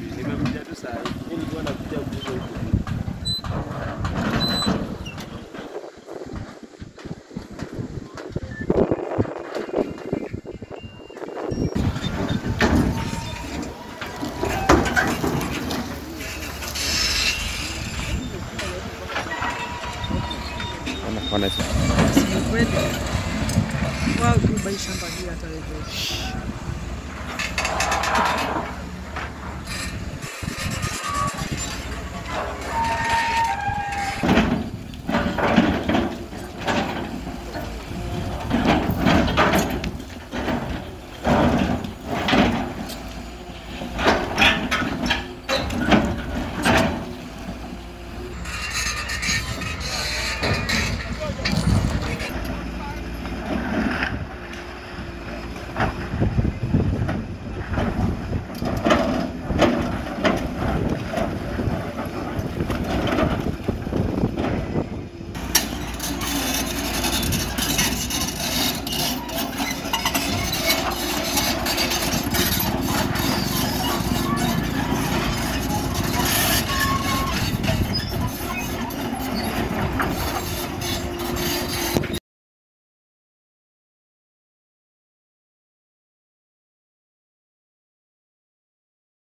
Nimekuja tu saa hii. Mimi hata wewe.